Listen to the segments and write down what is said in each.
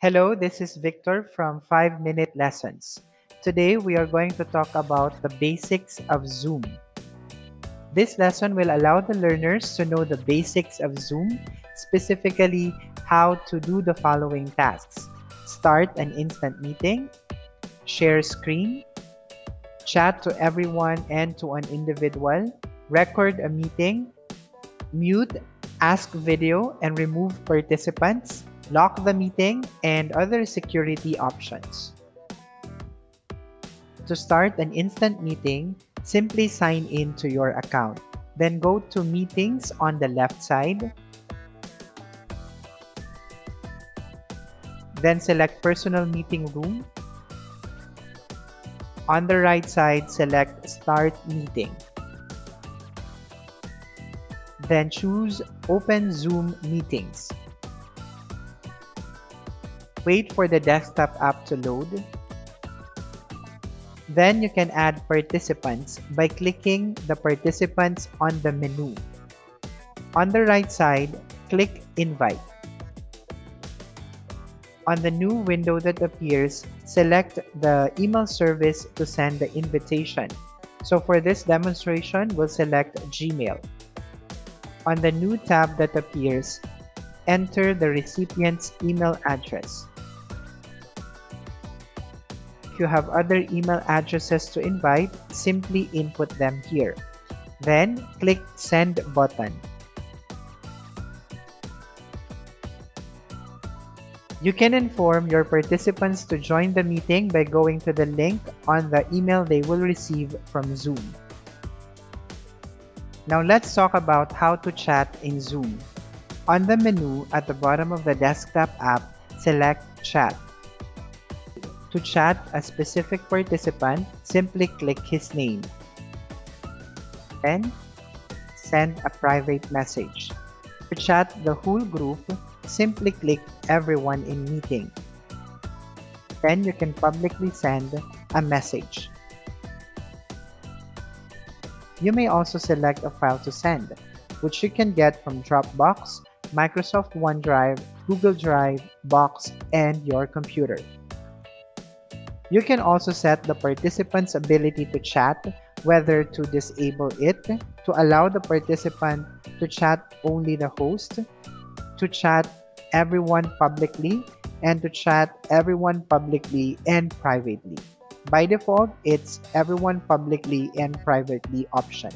Hello, this is Victor from 5 Minute Lessons. Today we are going to talk about the basics of Zoom. This lesson will allow the learners to know the basics of Zoom, specifically how to do the following tasks. Start an instant meeting, share screen, chat to everyone and to an individual, record a meeting, mute, ask video and remove participants, lock the meeting, and other security options. To start an instant meeting, simply sign in to your account. Then go to Meetings on the left side. Then select Personal Meeting Room. On the right side, select Start Meeting. Then choose Open Zoom Meetings. Wait for the desktop app to load. Then you can add participants by clicking the participants on the menu. On the right side, click Invite. On the new window that appears, select the email service to send the invitation. So for this demonstration, we'll select Gmail. On the new tab that appears, enter the recipient's email address. If you have other email addresses to invite, simply input them here. Then, click Send button. You can inform your participants to join the meeting by going to the link on the email they will receive from Zoom. Now let's talk about how to chat in Zoom. On the menu at the bottom of the desktop app, select Chat. To chat a specific participant, simply click his name. Then, send a private message. To chat the whole group, simply click Everyone in Meeting. Then you can publicly send a message. You may also select a file to send, which you can get from Dropbox, Microsoft OneDrive, Google Drive, Box, and your computer. You can also set the participant's ability to chat, whether to disable it, to allow the participant to chat only the host, to chat everyone publicly, and to chat everyone publicly and privately. By default, it's everyone publicly and privately option.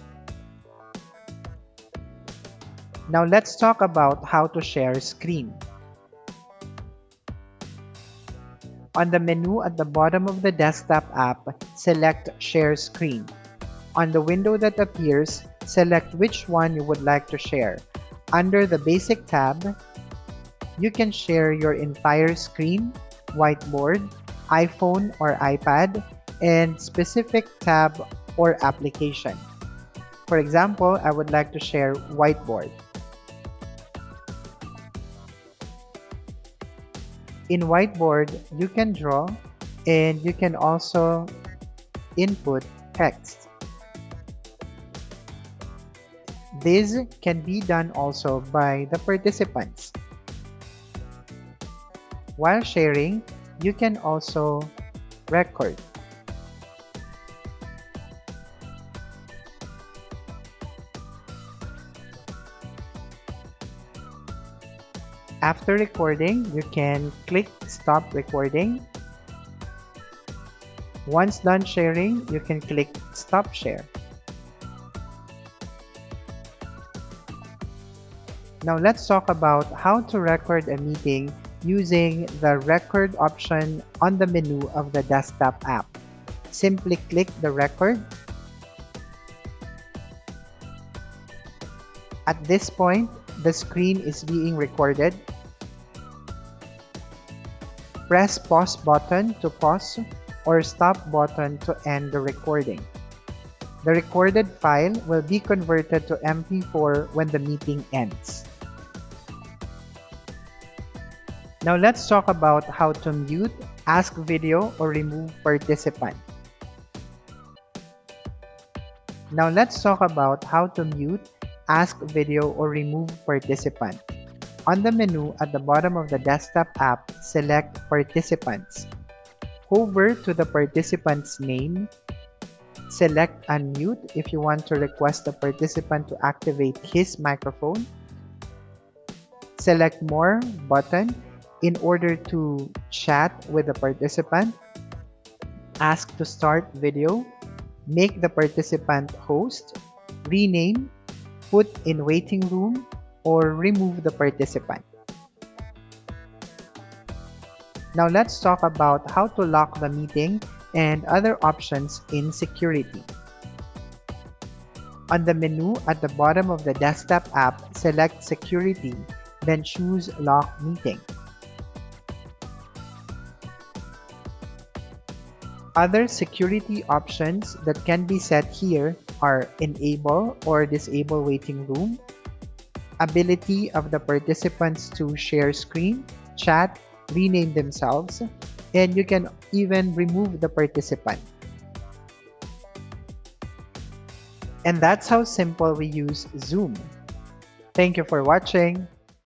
Now let's talk about how to share screen. On the menu at the bottom of the desktop app, select Share Screen. On the window that appears, select which one you would like to share. Under the Basic tab, you can share your entire screen, whiteboard, iPhone or iPad, and specific tab or application. For example, I would like to share whiteboard. In whiteboard, you can draw and you can also input text. This can be done also by the participants. While sharing, you can also record. After recording, you can click stop recording. Once done sharing, you can click stop share. Now let's talk about how to record a meeting using the record option on the menu of the desktop app. Simply click the record. At this point, the screen is being recorded. Press pause button to pause or stop button to end the recording. The recorded file will be converted to MP4 when the meeting ends. Now let's talk about how to mute, ask video, or remove participant. Now let's talk about how to mute, ask video, or remove participant. On the menu at the bottom of the desktop app, select Participants. Hover to the participant's name. Select Unmute if you want to request the participant to activate his microphone. Select More button in order to chat with the participant. Ask to start video. Make the participant host. Rename. Put in waiting room or remove the participant. Now let's talk about how to lock the meeting and other options in security. On the menu at the bottom of the desktop app, select Security, then choose Lock Meeting. Other security options that can be set here are Enable or Disable Waiting Room, ability of the participants to share screen, chat, rename themselves, and you can even remove the participant. And that's how simple we use Zoom. Thank you for watching.